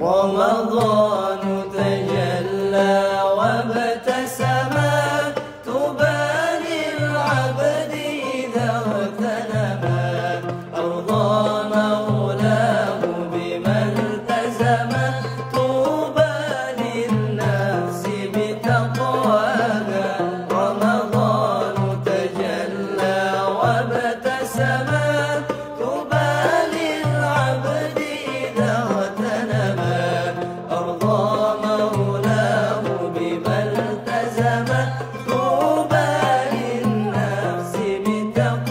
رمضان مهوبة للنفس بالتقوى